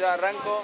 yo arranco,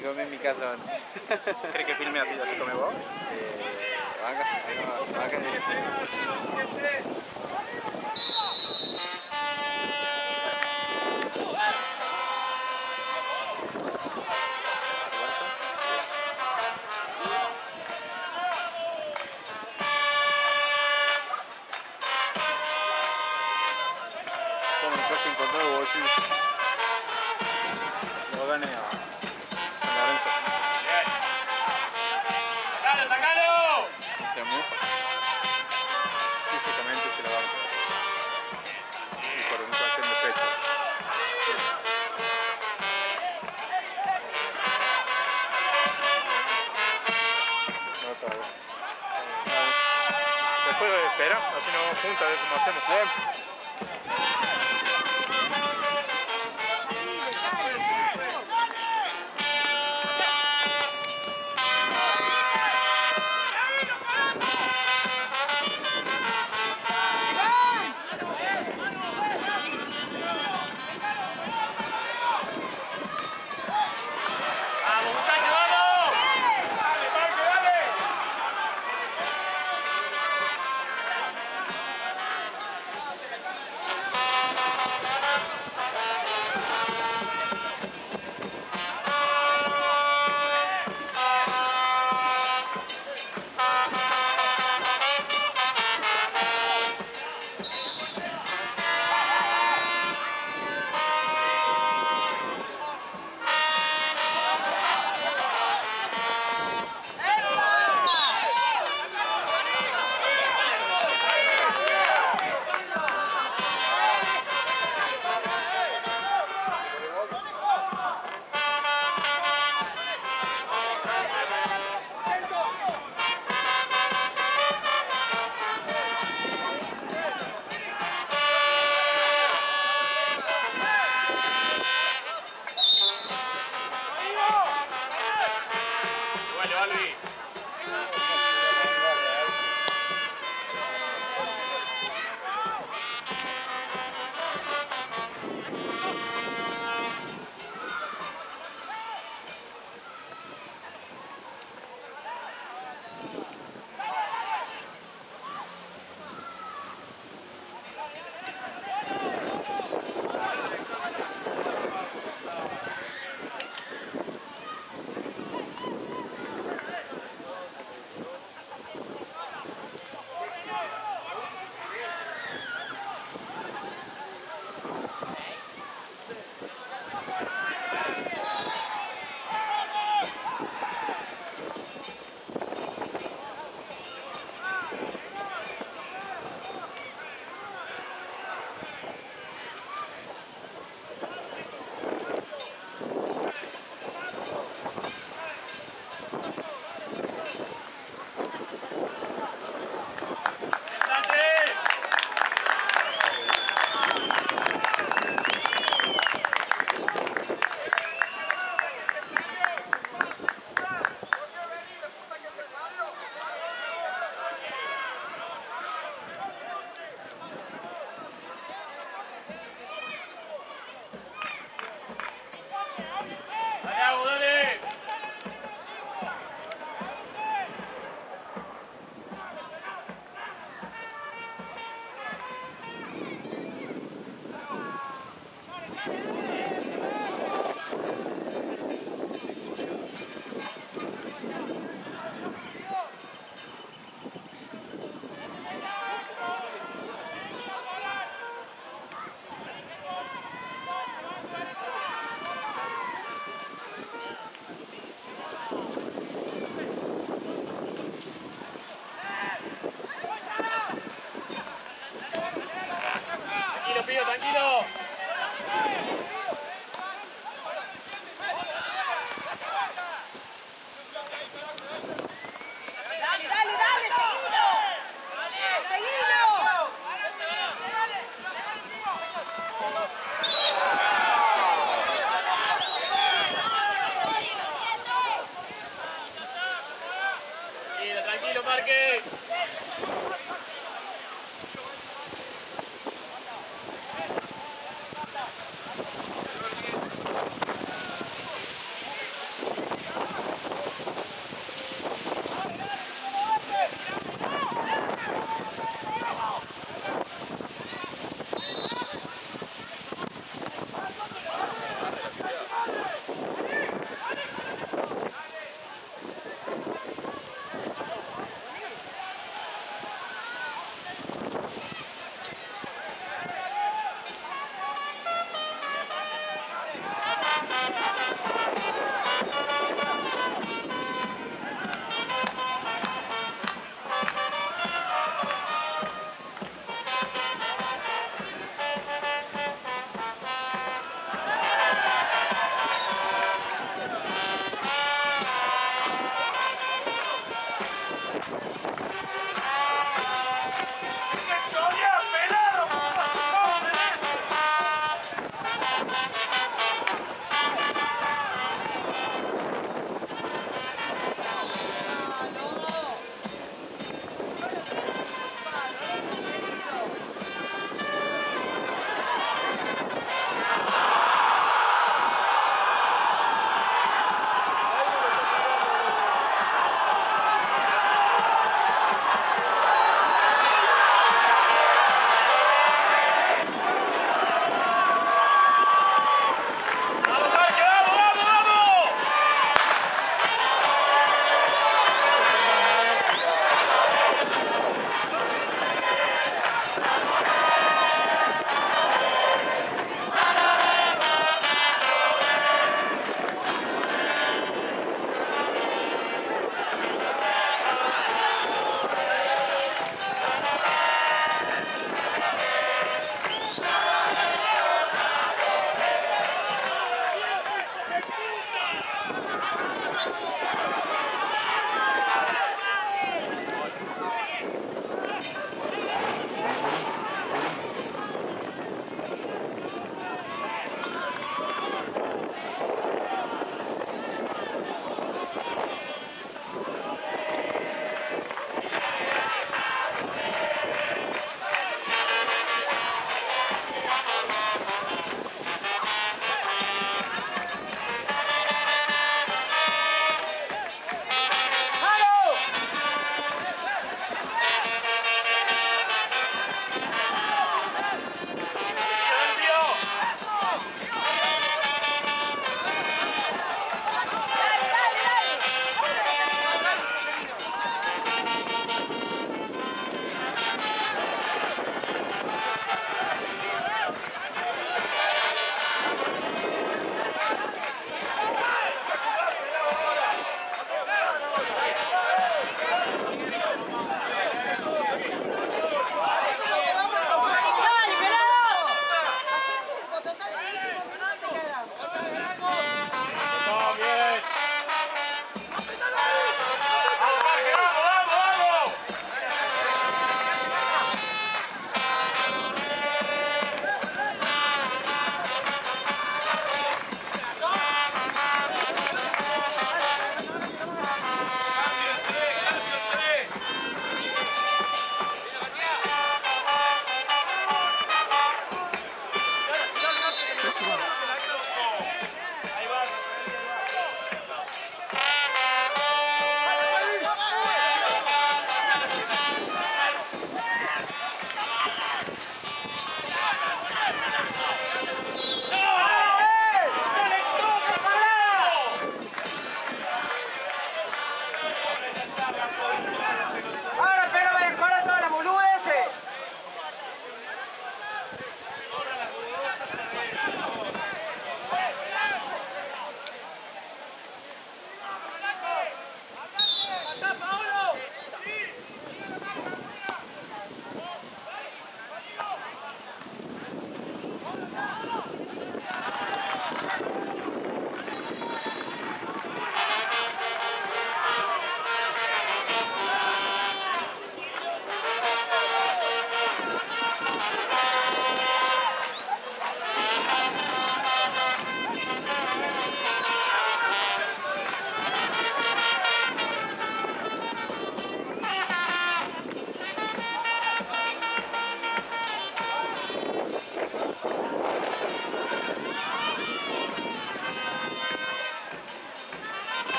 come en mi casa. ¿Crees que filme a ti así come vos? Eh, vaca, vaca, vaca.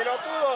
Pelotudo.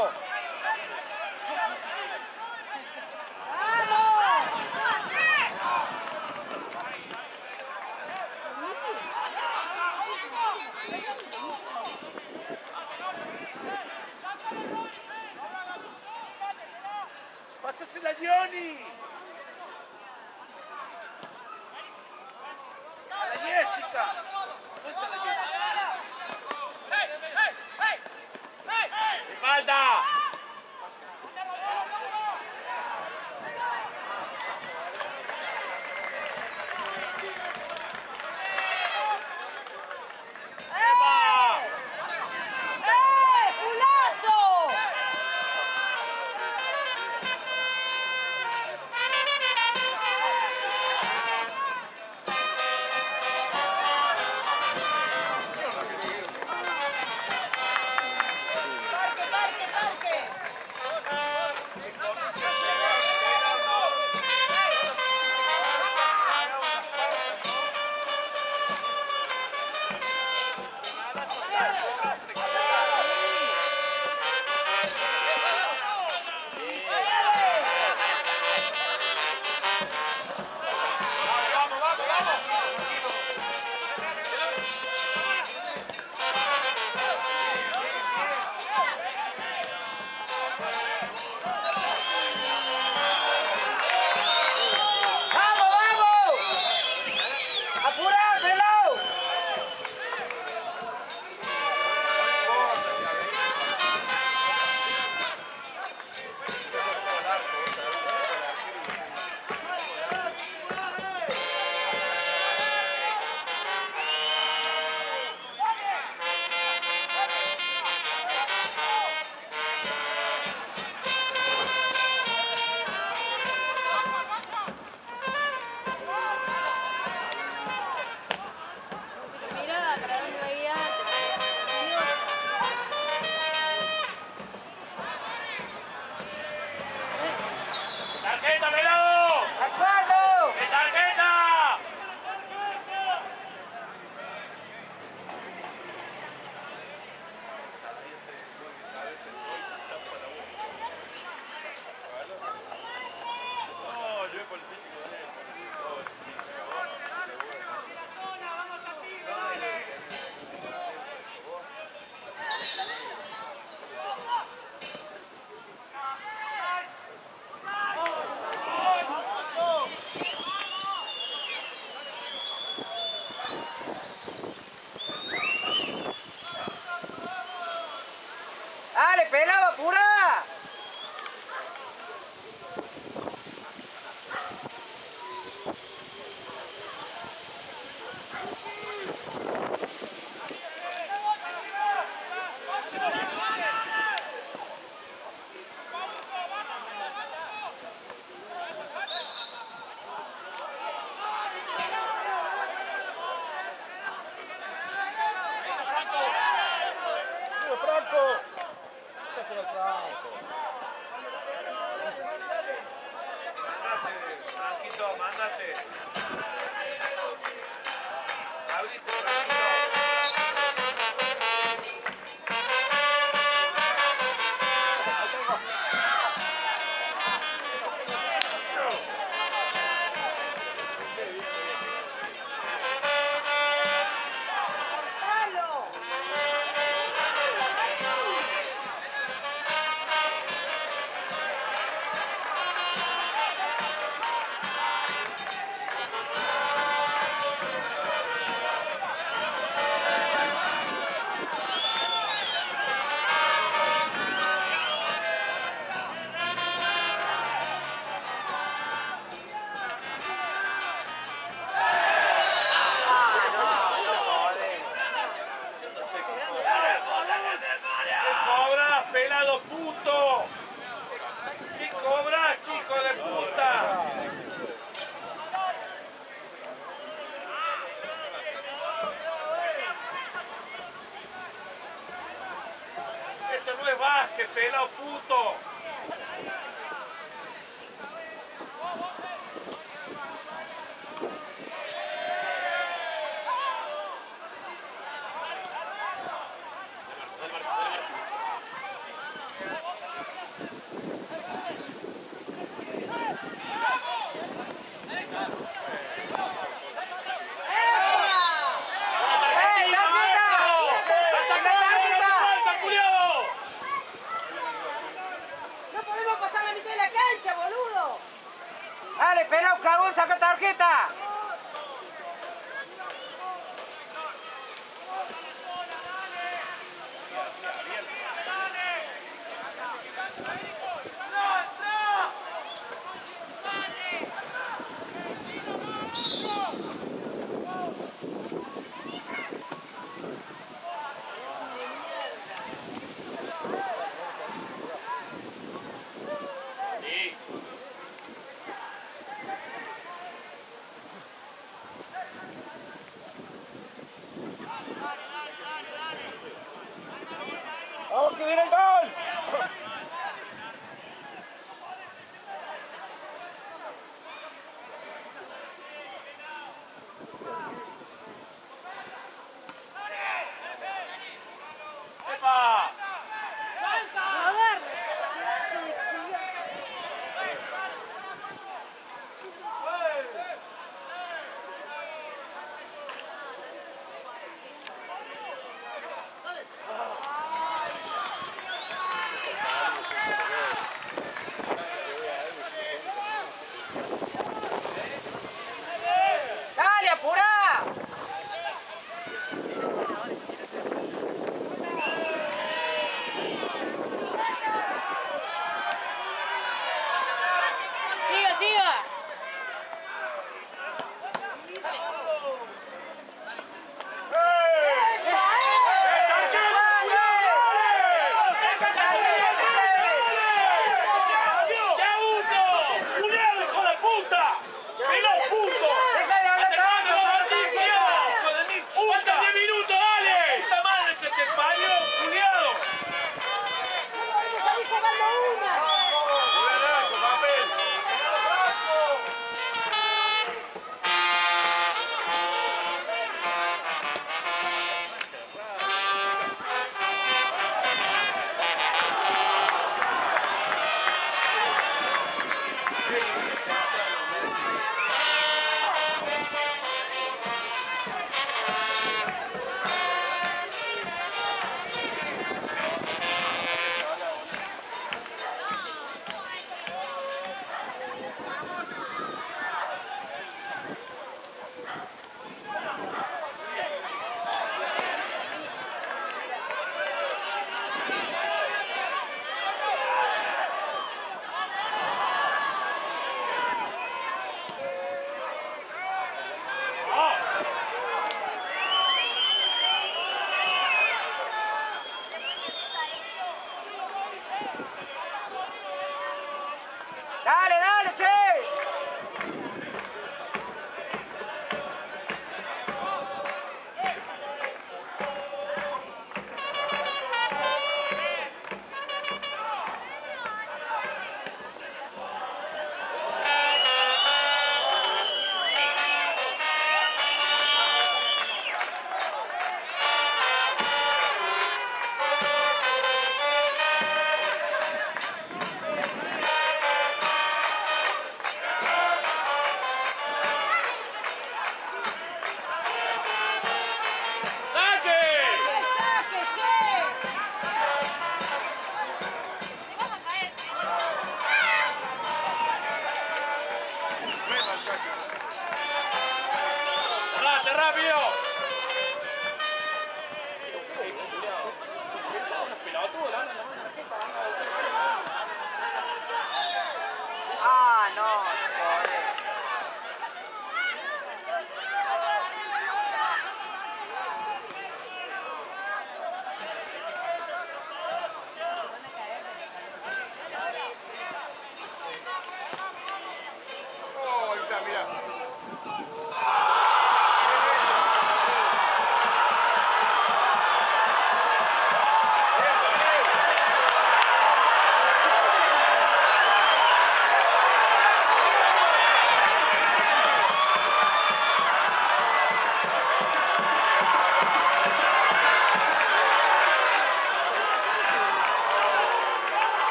Básquet, pelado puto.